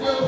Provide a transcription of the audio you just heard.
Let's go.